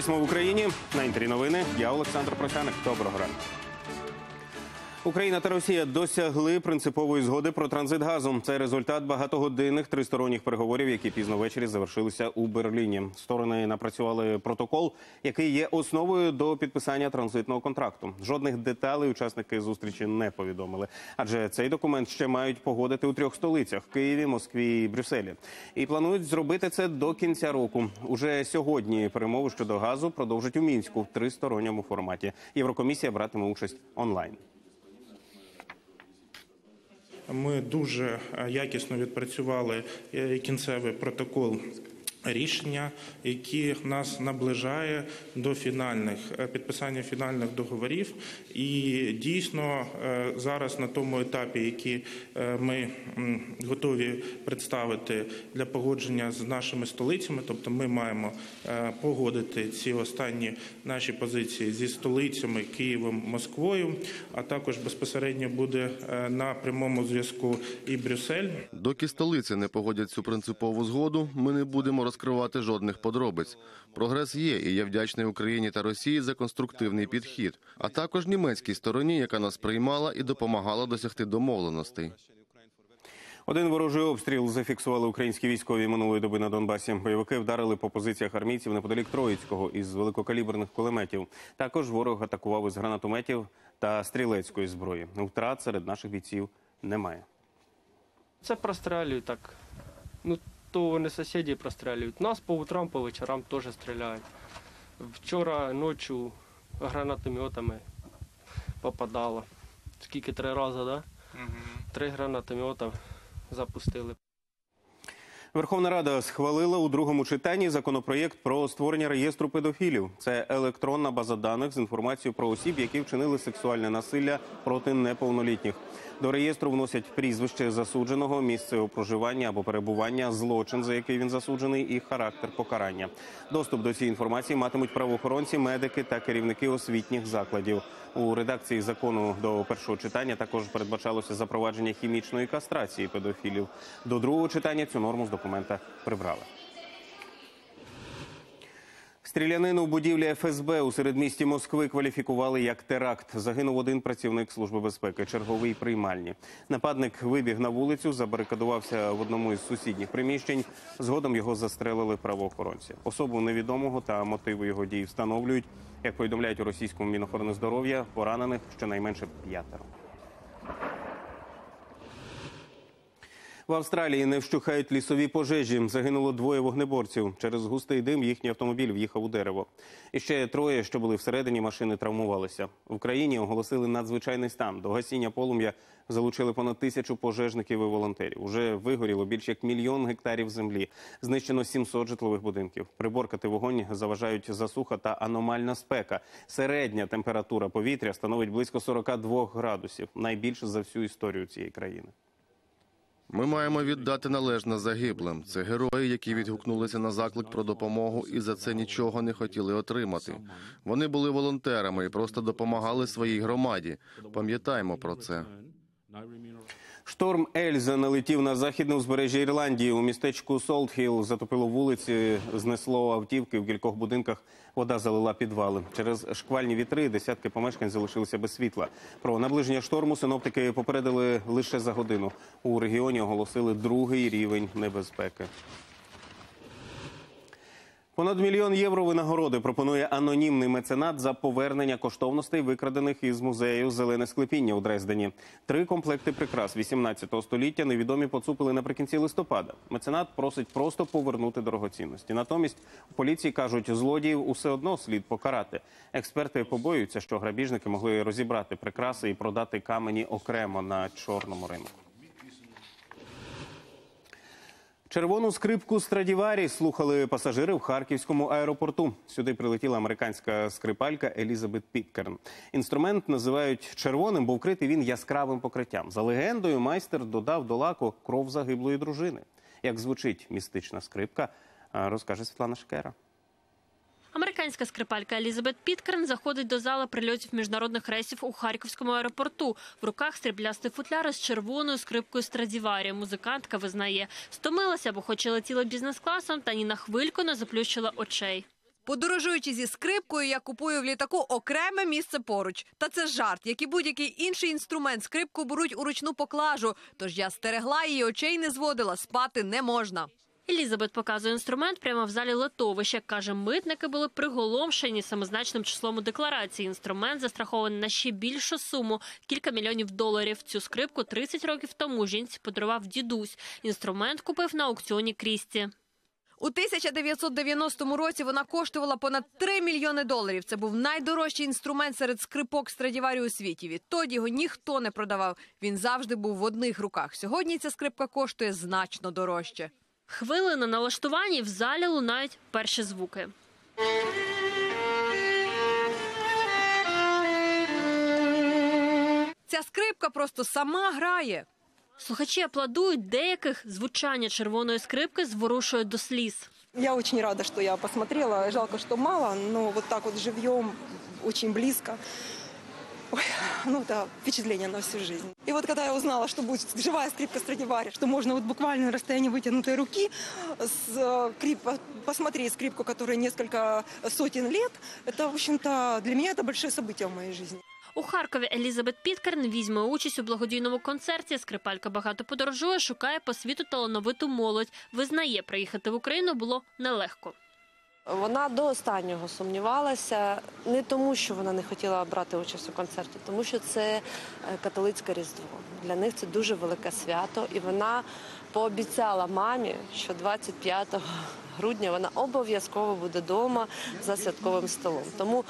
Восьма в Україні на інтері новини. Я Олександр Проханик. Доброго ранку. Україна та Росія досягли принципової згоди про транзит газу. Це результат багатогодинних тристоронніх переговорів, які пізно ввечері завершилися у Берліні. Сторони напрацювали протокол, який є основою до підписання транзитного контракту. Жодних деталей учасники зустрічі не повідомили, адже цей документ ще мають погодити у трьох столицях Києві, Москві і Брюсселі. І планують зробити це до кінця року. Уже сьогодні перемови щодо газу продовжать у мінську в тристоронньому форматі. Єврокомісія братиме участь онлайн. Ми дуже е, якісно відпрацювали е, кінцевий протокол. Рішення, які нас наближає до фінальних е, підписання фінальних договорів, і дійсно е, зараз на тому етапі, який е, ми готові представити для погодження з нашими столицями, тобто ми маємо погодити ці останні наші позиції зі столицями Києвом, Москвою, а також безпосередньо буде на прямому зв'язку і Брюссель. Доки столиці не погодять цю принципову згоду, ми не будемо розкривати жодних подробиць. Прогрес є, і я вдячний Україні та Росії за конструктивний підхід, а також німецькій стороні, яка нас приймала і допомагала досягти домовленостей. Один ворожий обстріл зафіксували українські військові минулої доби на Донбасі. Бойовики вдарили по позиціях армійців неподалік Троїцького із великокаліберних кулеметів. Також ворог атакував із гранатометів та стрілецької зброї. Втрат серед наших бійців немає. Це прострелюють так. Ну, то вони сусіди прострелюють. Нас по утрам, по вечорам теж стріляють. Вчора ночі гранатометами попадало. Скільки три рази? Да? Три гранатомета запустили. Верховна Рада схвалила у другому читанні законопроєкт про створення реєстру педофілів. Це електронна база даних з інформацією про осіб, які вчинили сексуальне насилля проти неповнолітніх. До реєстру вносять прізвище засудженого, місце проживання або перебування, злочин, за який він засуджений, і характер покарання. Доступ до цієї інформації матимуть правоохоронці, медики та керівники освітніх закладів. У редакції закону до першого читання також передбачалося запровадження хімічної кастрації педофілів. До другого читання цю норму з документа прибрали. Стрілянину в будівлі ФСБ у середмісті Москви кваліфікували як теракт. Загинув один працівник служби безпеки, черговий приймальні. Нападник вибіг на вулицю, забарикадувався в одному із сусідніх приміщень. Згодом його застрелили правоохоронці. Особу невідомого та мотиви його дій встановлюють. Як повідомляють у російському мінохорони здоров'я, поранених щонайменше п'ятеро. В Австралії не вщухають лісові пожежі. Загинуло двоє вогнеборців. Через густий дим їхній автомобіль в'їхав у дерево. І ще троє, що були всередині машини, травмувалися. В Україні оголосили надзвичайний стан. До гасіння полум'я залучили понад тисячу пожежників і волонтерів. Уже вигоріло більш як мільйон гектарів землі. Знищено 700 житлових будинків. Приборкати вогонь заважають засуха та аномальна спека. Середня температура повітря становить близько 42 градусів. Найбільше за всю історію цієї країни. Ми маємо віддати належне загиблим. Це герої, які відгукнулися на заклик про допомогу і за це нічого не хотіли отримати. Вони були волонтерами і просто допомагали своїй громаді. Пам'ятаємо про це. Шторм Ельза налетів на західне узбережжя Ірландії. У містечку Солтхіл затопило вулиці, знесло автівки. В кількох будинках вода залила підвали. Через шквальні вітри десятки помешкань залишилися без світла. Про наближення шторму синоптики попередили лише за годину. У регіоні оголосили другий рівень небезпеки. Понад мільйон євро винагороди пропонує анонімний меценат за повернення коштовностей, викрадених із музею Зелене склепіння у Дрездені. Три комплекти прикрас 18 століття невідомі поцупили наприкінці листопада. Меценат просить просто повернути дорогоцінності. Натомість у поліції кажуть, злодіїв усе одно слід покарати. Експерти побоюються, що грабіжники могли розібрати прикраси і продати камені окремо на чорному ринку. Червону скрипку Страдіварі слухали пасажири в Харківському аеропорту. Сюди прилетіла американська скрипалька Елізабет Піккерн. Інструмент називають червоним, бо вкритий він яскравим покриттям. За легендою, майстер додав до лаку кров загиблої дружини. Як звучить містична скрипка, розкаже Світлана Шкера. Американська скрипалька Елізабет Піткерн заходить до зали прильотів міжнародних рейсів у Харківському аеропорту. В руках стріблястий футляр з червоною скрипкою Страдіварі. Музикантка визнає, стомилася, бо хоч і летіла бізнес-класом, та ні на хвильку не заплющила очей. Подорожуючи зі скрипкою, я купую в літаку окреме місце поруч. Та це жарт, як і будь-який інший інструмент. Скрипку беруть у ручну поклажу. Тож я стерегла її, очей не зводила, спати не можна. Елізабет показує інструмент прямо в залі литовища. Каже, митники були приголомшені самозначним числом у декларації. Інструмент застрахований на ще більшу суму кілька мільйонів доларів. Цю скрипку 30 років тому жінці подарував дідусь. Інструмент купив на аукціоні Крісті. У 1990 році вона коштувала понад 3 мільйони доларів. Це був найдорожчий інструмент серед скрипок Страдіварі у світі. Відтоді його ніхто не продавав. Він завжди був в одних руках. Сьогодні ця скрипка коштує значно дорожче. Хвилина налаштування і в залі лунають перші звуки. Ця скрипка просто сама грає. Слухачі аплодують деяких звучання червоної скрипки зворушує до сліз. Я очень рада, что я посмотрела. Жалко, что мало, но вот так вот живьем, очень близко. Ой, ну, это впечатление на всю жизнь. И вот когда я узнала, что будет живая скрипка Страдивари, что можно вот буквально на расстоянии вытянутой руки с, э, крип- посмотреть скрипку, которой несколько сотен лет, это, в общем-то, для меня это большое событие в моей жизни. У Харкові Елізабет Піткерн візьме участь у благодійному концерті. Скрипалька багато подорожує, шукає по світу талановиту молодь. Визнає, приїхати в Україну було нелегко. Вона до останнього сумнівалася не тому, що вона не хотіла брати участь у концерті, тому що це е, католицьке різдво. Для них це дуже велике свято, і вона пообіцяла мамі, що 25 грудня вона обов'язково буде вдома за святковим столом. Тому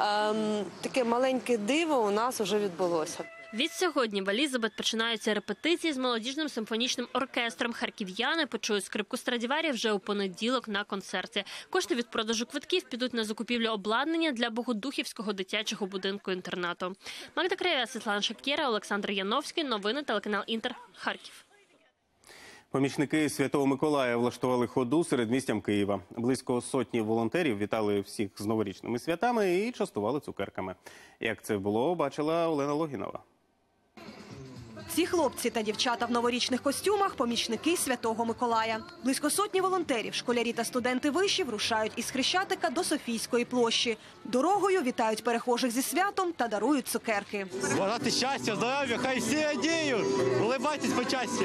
ем, таке маленьке диво у нас вже відбулося. Від сьогодні в Елізабет починаються репетиції з молодіжним симфонічним оркестром. Харків'яни почують скрипку Страдіварі вже у понеділок на концерті. Кошти від продажу квитків підуть на закупівлю обладнання для Богодухівського дитячого будинку інтернату. Магда Краєва, Світлана Шакєра, Олександр Яновський. Новини телеканал Інтер. Харків. Помічники Святого Миколая влаштували ходу серед містям Києва. Близько сотні волонтерів вітали всіх з новорічними святами і частували цукерками. Як це було, бачила Олена Логінова. Ці хлопці та дівчата в новорічних костюмах помічники Святого Миколая. Близько сотні волонтерів, школярі та студенти вишів рушають із Хрещатика до Софійської площі. Дорогою вітають перехожих зі святом та дарують цукерки. Бажати щастя, здоров'я, хай всі радіють. Улибайтесь почасті.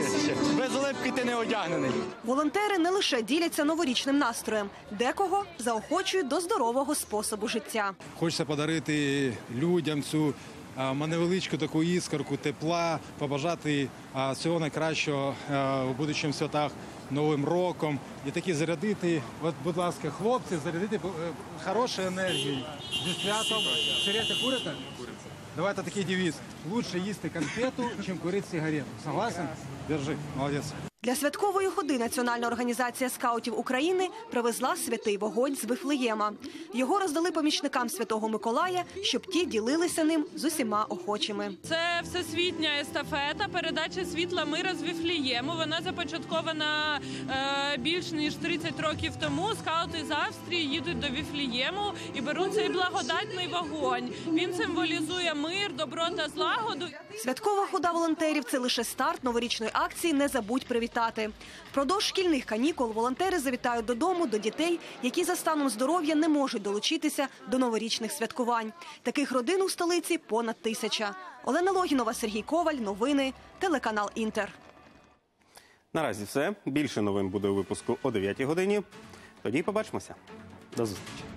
Без улипки ти не одягнений. Волонтери не лише діляться новорічним настроєм, декого заохочують до здорового способу життя. Хочеться подарити людям цю невеличку таку іскорку тепла, побажати всього найкращого а, у будущим святах новим роком і такі зарядити. От, будь ласка, хлопці, зарядити е, хорошою енергією. Зі святом сигарети курите? Давайте такий девіз. Лучше їсти конфету, чим курити сигарету. Согласен? Держи, молодець. Для святкової ходи Національна організація скаутів України привезла святий вогонь з Вифлеєма. Його роздали помічникам Святого Миколая, щоб ті ділилися ним з усіма охочими. Це всесвітня естафета, передача світла мира з Віфлієму. Вона започаткована е, більш ніж 30 років тому. Скаути з Австрії їдуть до Віфлієму і беруть цей благодатний вогонь. Він символізує мир, добро та злагоду. Святкова хода волонтерів це лише старт новорічної акції. Не забудь привітати. Впродовж шкільних канікул волонтери завітають додому до дітей, які за станом здоров'я не можуть долучитися до новорічних святкувань. Таких родин у столиці понад тисяча. Олена Логінова, Сергій Коваль. Новини. Телеканал Інтер. Наразі все. Більше новин буде у випуску о 9 годині. Тоді побачимося. До зустрічі.